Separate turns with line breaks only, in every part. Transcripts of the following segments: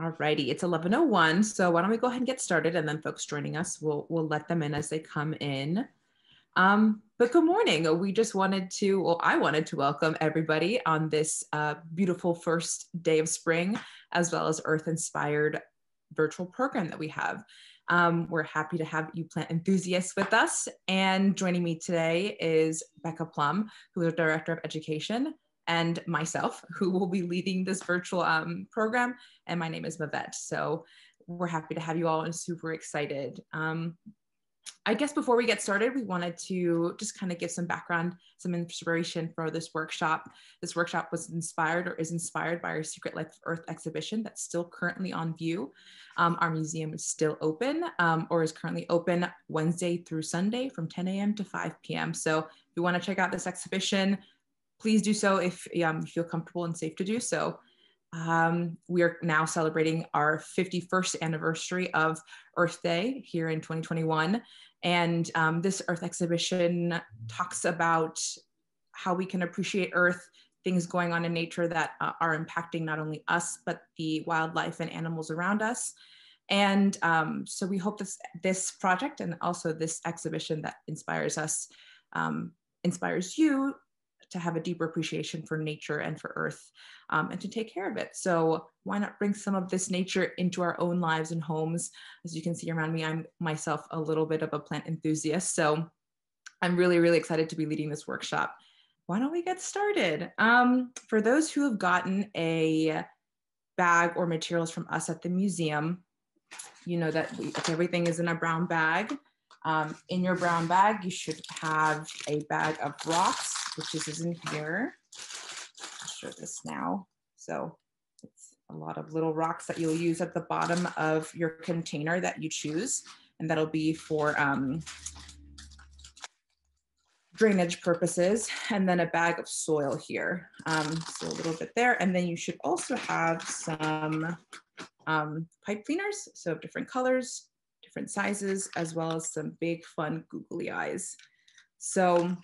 Alrighty, it's 11:01. So why don't we go ahead and get started, and then folks joining us, we'll we'll let them in as they come in. Um, but good morning. We just wanted to, well, I wanted to welcome everybody on this uh, beautiful first day of spring, as well as Earth-inspired virtual program that we have. Um, we're happy to have you plant enthusiasts with us. And joining me today is Becca Plum, who is Director of Education, and myself, who will be leading this virtual um, program. And my name is Mavet. So we're happy to have you all and super excited. Um, I guess before we get started, we wanted to just kind of give some background, some inspiration for this workshop. This workshop was inspired or is inspired by our Secret Life of Earth exhibition that's still currently on view. Um, our museum is still open um, or is currently open Wednesday through Sunday from 10 a.m. to 5 p.m. So if you want to check out this exhibition, please do so if um, you feel comfortable and safe to do so. Um, we are now celebrating our 51st anniversary of Earth Day here in 2021. And um, this Earth exhibition talks about how we can appreciate Earth, things going on in nature that uh, are impacting not only us, but the wildlife and animals around us. And um, so we hope this, this project and also this exhibition that inspires us um, inspires you to have a deeper appreciation for nature and for earth um, and to take care of it. So why not bring some of this nature into our own lives and homes? As you can see around me, I'm myself a little bit of a plant enthusiast. So I'm really, really excited to be leading this workshop. Why don't we get started? Um, for those who have gotten a bag or materials from us at the museum, you know that we, everything is in a brown bag. Um, in your brown bag, you should have a bag of rocks which is in here. I'll show this now. So it's a lot of little rocks that you'll use at the bottom of your container that you choose. And that'll be for um, drainage purposes. And then a bag of soil here. Um, so a little bit there. And then you should also have some um, pipe cleaners. So different colors, different sizes, as well as some big fun googly eyes. So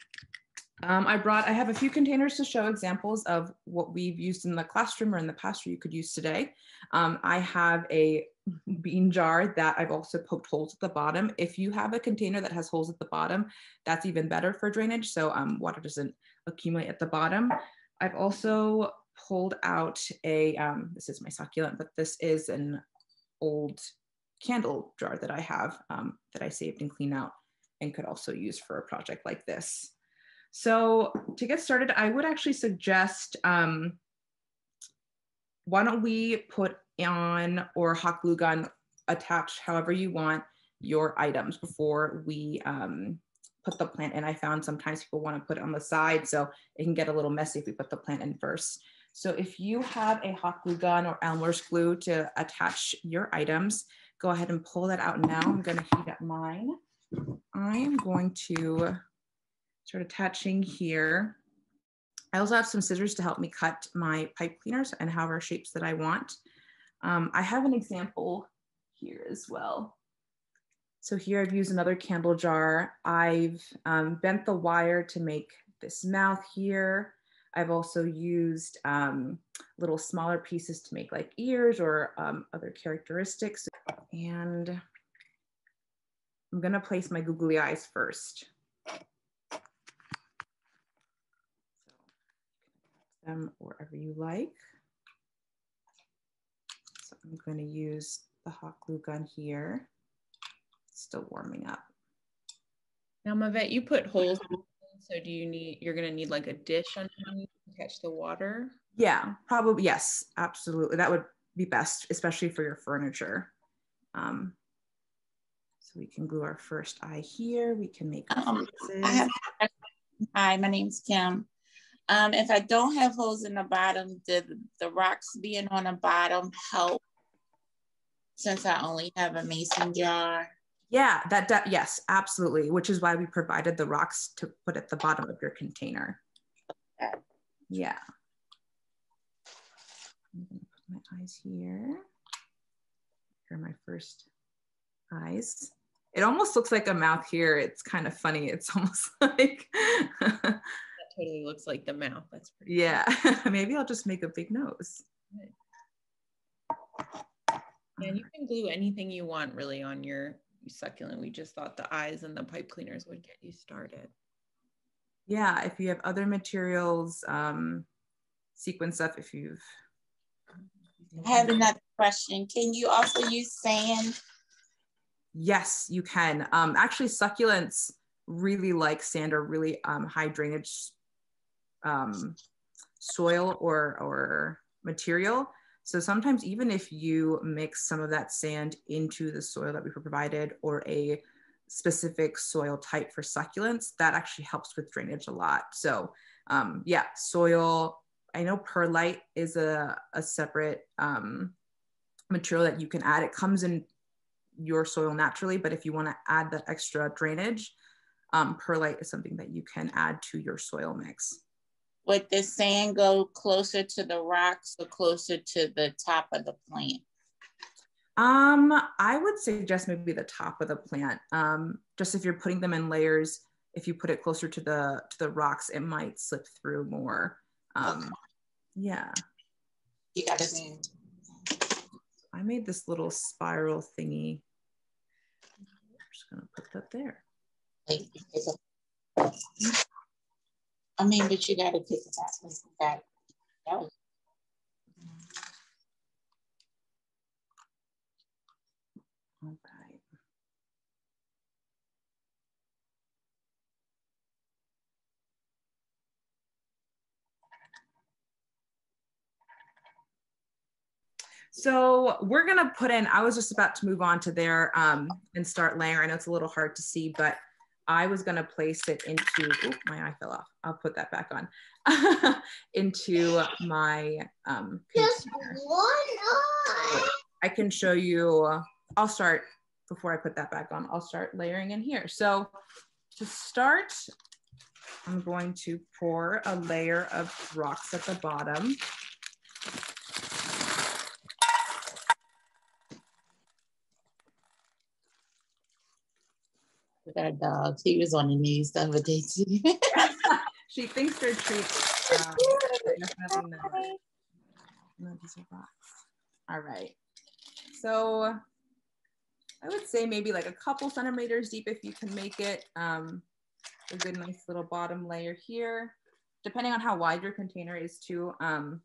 um, I brought, I have a few containers to show examples of what we've used in the classroom or in the past or you could use today. Um, I have a bean jar that I've also poked holes at the bottom. If you have a container that has holes at the bottom, that's even better for drainage. So um, water doesn't accumulate at the bottom. I've also pulled out a, um, this is my succulent, but this is an old candle jar that I have um, that I saved and clean out and could also use for a project like this. So to get started, I would actually suggest, um, why don't we put on or hot glue gun attach however you want your items before we um, put the plant in. I found sometimes people want to put it on the side, so it can get a little messy if we put the plant in first. So if you have a hot glue gun or Elmer's glue to attach your items, go ahead and pull that out now. I'm gonna heat up mine. I am going to start attaching here. I also have some scissors to help me cut my pipe cleaners and however shapes that I want. Um, I have an example here as well. So here I've used another candle jar. I've um, bent the wire to make this mouth here. I've also used um, little smaller pieces to make like ears or um, other characteristics. And I'm gonna place my googly eyes first. them wherever you like. So I'm going to use the hot glue gun here. Still warming up.
Now, Mavet, you put holes so do you need, you're going to need like a dish underneath to catch the water?
Yeah, probably. Yes, absolutely. That would be best, especially for your furniture. Um, so we can glue our first eye here. We can make um,
have, Hi, my name's Kim. Um, if I don't have holes in the bottom, did the rocks being on the bottom help since I only have a mason jar?
Yeah, that, that yes, absolutely. Which is why we provided the rocks to put at the bottom of your container. Yeah. I'm gonna put my eyes here. Here are my first eyes. It almost looks like a mouth here. It's kind of funny. It's almost like that
totally looks like the mouth. That's
pretty Yeah, maybe I'll just make a big nose.
Yeah, you can glue anything you want really on your succulent. We just thought the eyes and the pipe cleaners would get you started.
Yeah, if you have other materials, um, sequin stuff, if you've.
I have another question. Can you also use sand?
Yes, you can. Um, actually, succulents really like sand or really um, high drainage um, soil or, or material. So sometimes even if you mix some of that sand into the soil that we provided or a specific soil type for succulents, that actually helps with drainage a lot. So um, yeah, soil, I know perlite is a, a separate um, material that you can add. It comes in your soil naturally, but if you wanna add that extra drainage, um, perlite is something that you can add to your soil mix.
Would the sand go closer to the rocks or closer to the top of the plant?
Um, I would suggest maybe the top of the plant. Um, just if you're putting them in layers, if you put it closer to the to the rocks, it might slip through more. Um, okay. yeah.
You got it.
I made this little spiral thingy. I'm just gonna put that there.
I mean, but you gotta pick that. That, that
So we're gonna put in, I was just about to move on to there um, and start layering. I know it's a little hard to see, but I was gonna place it into, oh, my eye fell off. I'll put that back on, into my um, Just one eye. I can show you, I'll start, before I put that back on, I'll start layering in here. So to start, I'm going to pour a layer of rocks at the bottom.
Our dog. He was on the news the other day too.
she thinks they're treats. Definitely not. these are rocks. All right. So I would say maybe like a couple centimeters deep if you can make it. Um, a good nice little bottom layer here, depending on how wide your container is too. Um,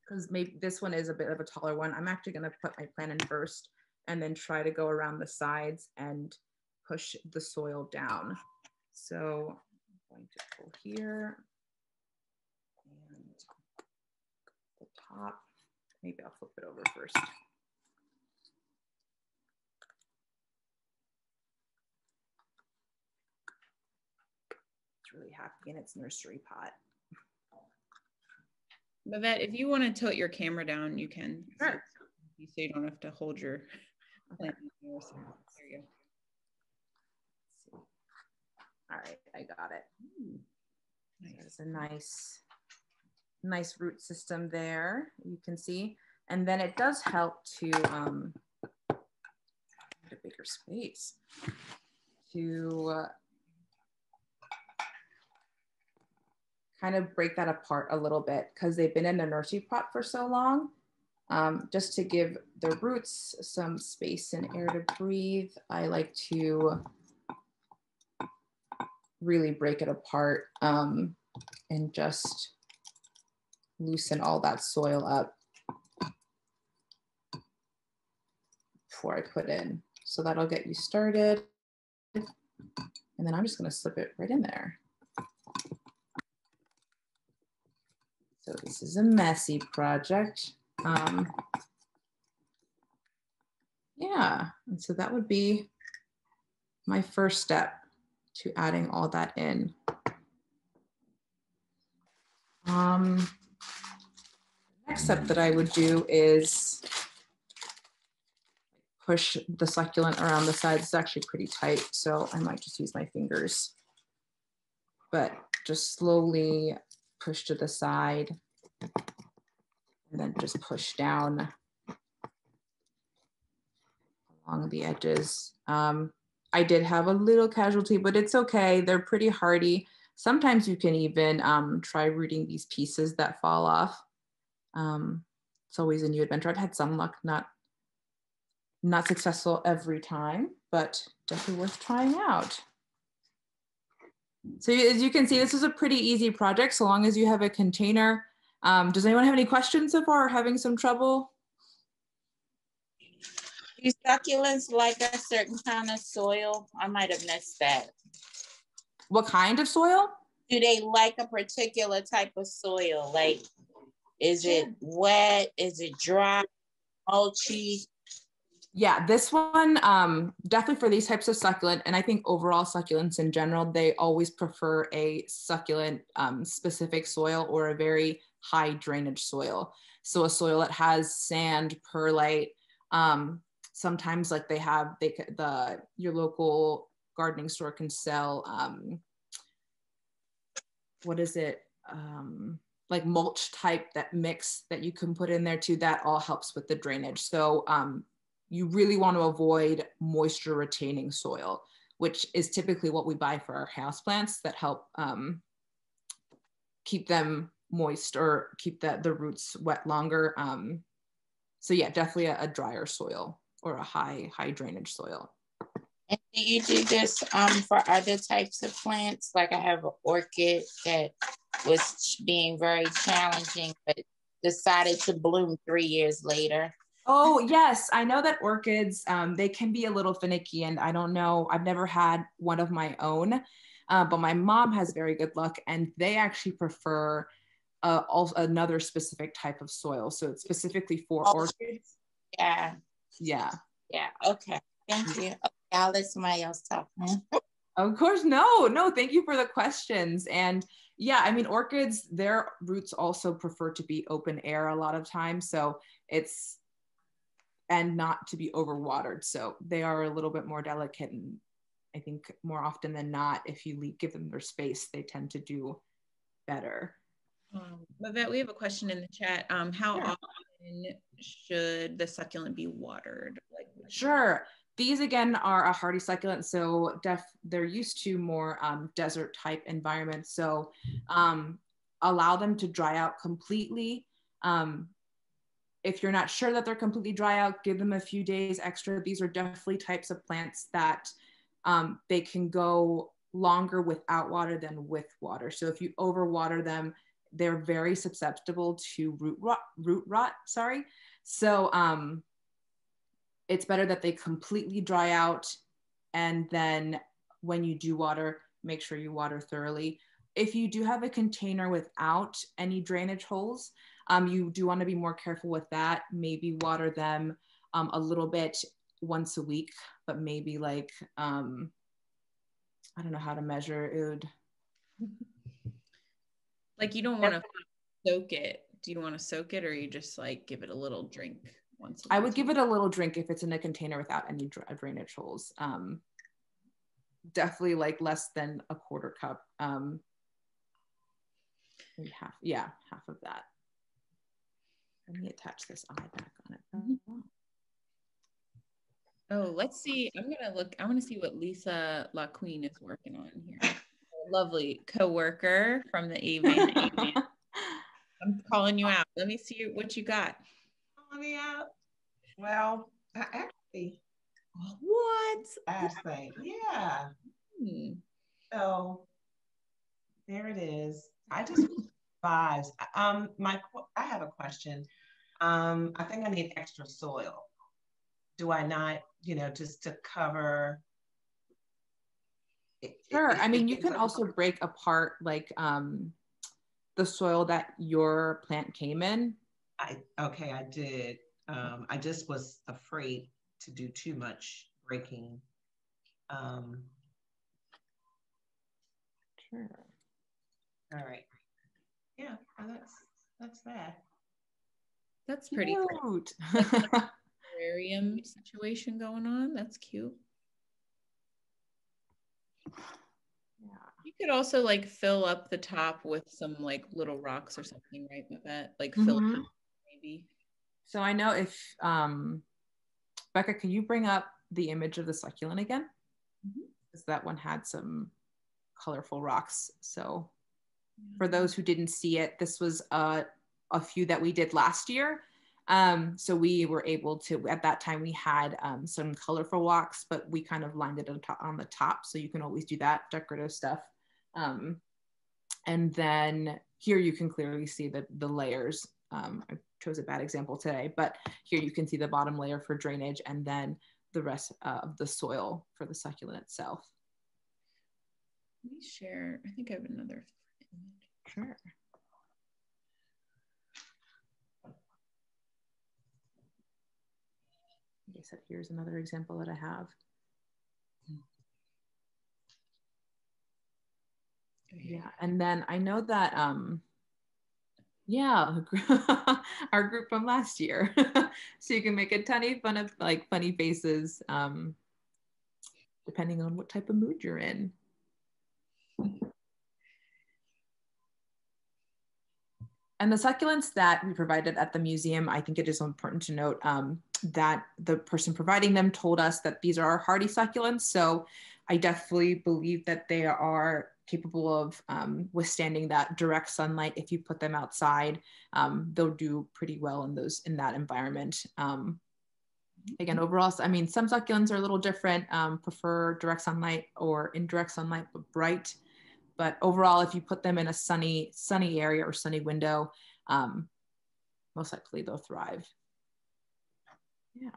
because maybe this one is a bit of a taller one. I'm actually gonna put my plant in first and then try to go around the sides and push the soil down. So I'm going to pull here and the top. Maybe I'll flip it over first. It's really happy in its nursery pot.
Mavet, if you want to tilt your camera down, you can.
Sure.
So you don't have to hold your plant. There you go.
All right, I got it. There's a nice, nice root system there, you can see. And then it does help to um, get a bigger space to uh, kind of break that apart a little bit because they've been in a nursery pot for so long. Um, just to give the roots some space and air to breathe, I like to really break it apart um, and just loosen all that soil up before I put in. So that'll get you started. And then I'm just gonna slip it right in there. So this is a messy project. Um, yeah, and so that would be my first step to adding all that in. Um, next step that I would do is push the succulent around the sides. It's actually pretty tight, so I might just use my fingers. But just slowly push to the side and then just push down along the edges. Um, I did have a little casualty, but it's okay. They're pretty hardy. Sometimes you can even um, try rooting these pieces that fall off. Um, it's always a new adventure. I've had some luck, not not successful every time, but definitely worth trying out. So as you can see, this is a pretty easy project so long as you have a container. Um, does anyone have any questions so far or having some trouble?
Do succulents like a certain kind of soil? I might have missed that.
What kind of soil?
Do they like a particular type of soil? Like, is it wet? Is it dry? Mulchy?
Yeah, this one um, definitely for these types of succulent, and I think overall succulents in general, they always prefer a succulent um, specific soil or a very high drainage soil. So a soil that has sand, perlite. Um, sometimes like they have they the your local gardening store can sell um, what is it um, like mulch type that mix that you can put in there too. That all helps with the drainage. So um, you really want to avoid moisture retaining soil, which is typically what we buy for our houseplants that help um, keep them moist or keep the, the roots wet longer. Um, so yeah, definitely a, a, drier soil or a high, high drainage soil.
And do you do this um, for other types of plants? Like I have an orchid that was being very challenging, but decided to bloom three years later.
Oh yes, I know that orchids um, they can be a little finicky, and I don't know. I've never had one of my own, uh, but my mom has very good luck, and they actually prefer uh, also another specific type of soil. So it's specifically for orchids.
Yeah.
Yeah.
Yeah. Okay. Thank you. Okay, I'll let somebody else talk.
of course, no, no. Thank you for the questions. And yeah, I mean, orchids, their roots also prefer to be open air a lot of times. So it's and not to be overwatered. So they are a little bit more delicate. And I think more often than not, if you leave, give them their space, they tend to do better.
Um, Mavet, we have a question in the chat. Um, how yeah. often should the succulent be watered?
Like, sure. These again are a hardy succulent, so def they're used to more um, desert type environments. So um, allow them to dry out completely. Um, if you're not sure that they're completely dry out, give them a few days extra. These are definitely types of plants that um, they can go longer without water than with water. So if you overwater them, they're very susceptible to root rot, root rot sorry. So um, it's better that they completely dry out. And then when you do water, make sure you water thoroughly. If you do have a container without any drainage holes, um, you do want to be more careful with that. Maybe water them um, a little bit once a week, but maybe like, um, I don't know how to measure it. Would...
Like you don't want to soak it. Do you want to soak it or you just like give it a little drink once?
I would give it a little drink if it's in a container without any drainage holes. Um, definitely like less than a quarter cup. Um, half, yeah, half of that. Let me attach this eye back on it.
Mm-hmm. Oh, let's see. I'm gonna look. I want to see what Lisa La Queen is working on here. Lovely co-worker from the evening. I'm calling you out. Let me see what you got.
Calling me out. Well, I actually.
What?
Last thing, yeah. Hmm. So there it is. I just vibes. Um, my I have a question. Um, I think I need extra soil. Do I not, you know, just to cover?
Sure. I mean, you can also break apart like um, the soil that your plant came in.
I okay, I did. Um, I just was afraid to do too much breaking. Um, sure. All right. Yeah, that's that's that.
That's pretty cute. Aquarium situation going on. That's cute. Yeah. You could also like fill up the top with some like little rocks or something, right, Mavet? Like fill mm-hmm. it maybe.
So I know if um Becca, can you bring up the image of the succulent again? Because mm-hmm. that one had some colorful rocks. So for those who didn't see it, this was a, a few that we did last year. Um, so we were able to, at that time, we had um, some colorful walks, but we kind of lined it on, top, on the top. So you can always do that decorative stuff. Um, and then here you can clearly see the, the layers. Um, I chose a bad example today, but here you can see the bottom layer for drainage and then the rest uh, of the soil for the succulent itself.
Let me share, I think I have another image.
Sure. I said, here's another example that I have. Yeah, and then I know that um yeah, our group from last year. so you can make a tiny fun of like funny faces um depending on what type of mood you're in. And the succulents that we provided at the museum, I think it is important to note um, that the person providing them told us that these are hardy succulents. So I definitely believe that they are capable of um, withstanding that direct sunlight. If you put them outside, um, they'll do pretty well in those in that environment. Um, again, overall, I mean, some succulents are a little different, um, prefer direct sunlight or indirect sunlight, but bright. But overall, if you put them in a sunny, sunny area or sunny window, um, most likely they'll thrive. Yeah.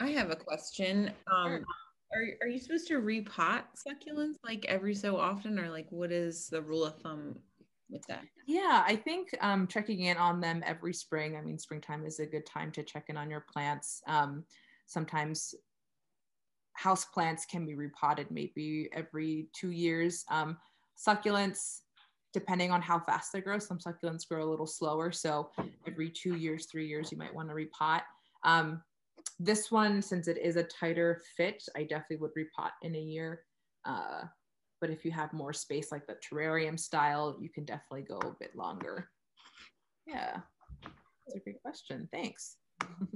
I have a question. Um, are, are you supposed to repot succulents like every so often, or like what is the rule of thumb with that?
Yeah, I think um, checking in on them every spring. I mean, springtime is a good time to check in on your plants. Um, sometimes house plants can be repotted maybe every two years. Um, succulents, depending on how fast they grow, some succulents grow a little slower. So every two years, three years, you might want to repot. Um, this one, since it is a tighter fit, I definitely would repot in a year. Uh, but if you have more space like the terrarium style, you can definitely go a bit longer. Yeah, that's a great question. Thanks.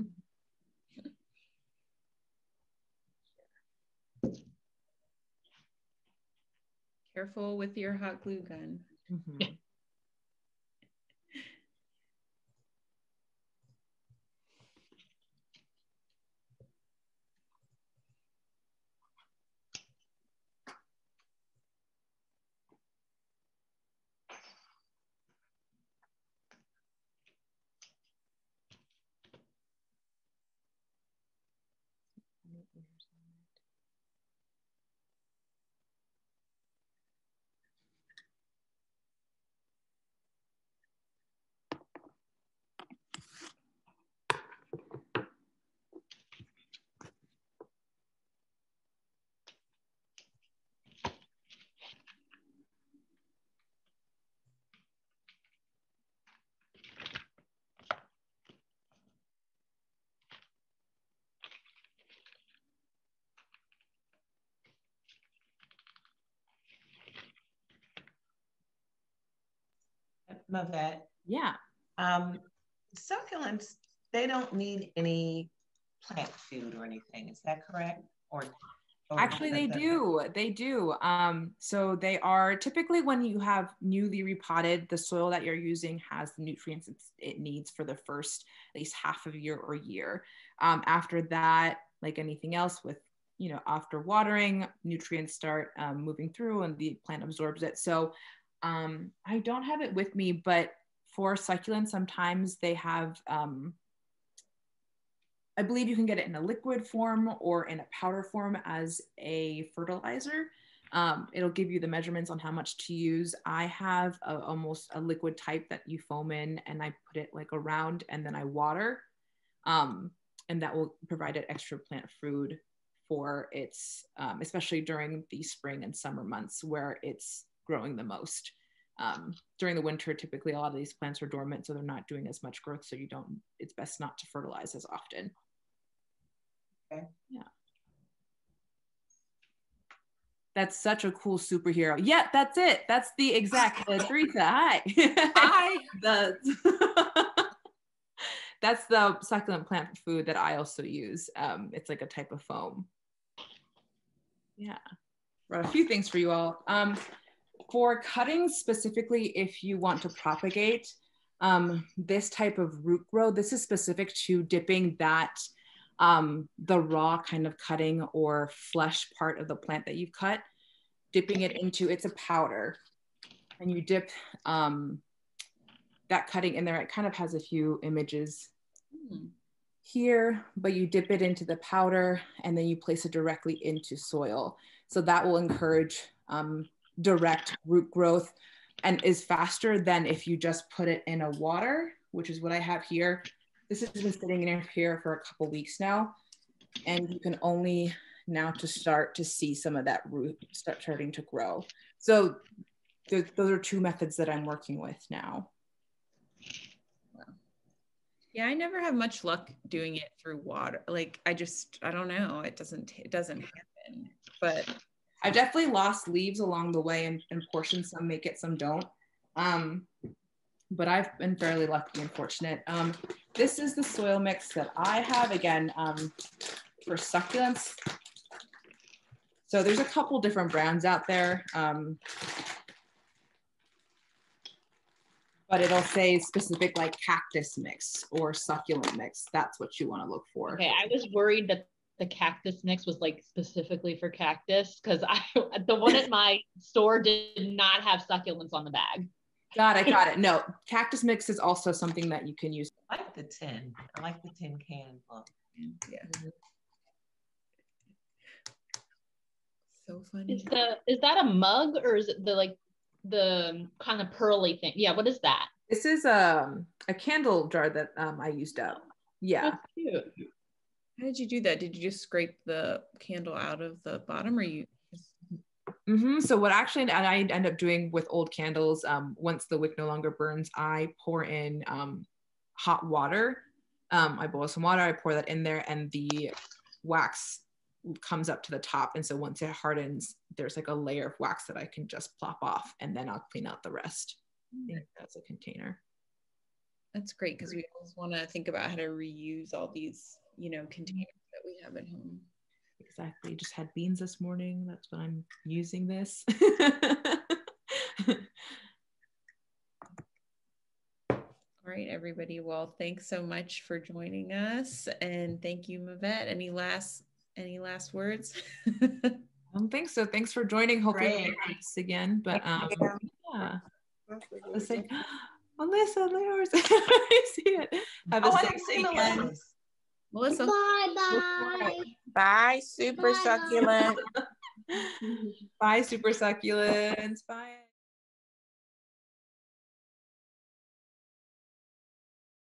Careful with your hot glue gun. Mm -hmm.
Mavet.
Yeah.
Um, succulents, they don't need any plant food or anything. Is that correct? Or,
or Actually, they do. They do. Um, so they are typically when you have newly repotted, the soil that you're using has the nutrients it needs for the first at least half of year or year. Um, after that, like anything else with you know after watering nutrients start um, moving through and the plant absorbs it so um, I don't have it with me, but for succulents, sometimes they have, um, I believe you can get it in a liquid form or in a powder form as a fertilizer. Um, it'll give you the measurements on how much to use. I have a, almost a liquid type that you foam in and I put it like around and then I water. Um, and that will provide it extra plant food for its, um, especially during the spring and summer months where it's growing the most. Um, during the winter, typically a lot of these plants are dormant, so they're not doing as much growth. So you don't, it's best not to fertilize as often.
Okay.
Yeah. That's such a cool superhero. Yeah, that's it. That's the exact uh, Teresa. Hi.
Hi.
the that's the succulent plant food that I also use. Um, it's like a type of foam. Yeah. Brought a few things for you all. Um, for cutting specifically, if you want to propagate um, this type of root growth, this is specific to dipping that um, the raw kind of cutting or flesh part of the plant that you've cut, dipping it into, it's a powder. And you dip um, that cutting in there. It kind of has a few images mm. here, but you dip it into the powder and then you place it directly into soil. So that will encourage um, direct root growth and is faster than if you just put it in a water, which is what I have here. This has been sitting in here for a couple weeks now. And you can only now to start to see some of that root start starting to grow. So th those are two methods that I'm working with now.
Yeah, I never have much luck doing it through water. Like I just, I don't know. It doesn't, it doesn't happen. But
I've definitely lost leaves along the way and, and portions. Some make it, some don't. Um, but I've been fairly lucky and fortunate. Um, this is the soil mix that I have again um, for succulents. So there's a couple different brands out there. Um, but it'll say specific like cactus mix or succulent mix. That's what you want to look for.
Okay, I was worried that the cactus mix was like specifically for cactus because I the one at my store did not have succulents on the bag.
Got it, got it. No, cactus mix is also something that you can use.
I like the tin. I like the tin can book. Yeah.
So funny.
Is the is that a mug or is it the like the kind of pearly thing? Yeah, what is that?
This is um a candle jar that um I used up. Yeah. That's cute.
How did you do that? Did you just scrape the candle out of the bottom or you?
Mm-hmm. So what actually I end up doing with old candles, um, once the wick no longer burns, I pour in um, hot water. Um, I boil some water, I pour that in there, and the wax comes up to the top. And so once it hardens, there's like a layer of wax that I can just plop off, and then I'll clean out the rest. Mm-hmm. That's a container.
That's great because we always want to think about how to reuse all these you know, containers that we have at home.
Exactly. Just had beans this morning. That's what I'm using this.
All right, everybody. Well, thanks so much for joining us, and thank you, Mavet. Any last any last words?
I don't think so. Thanks for joining. Hope you this again. But um, yeah, let's say, Melissa, Lears, I see it. Have oh, a safe weekend.
Melissa. Bye bye. Bye, super bye, succulent.
bye, super succulents. Bye.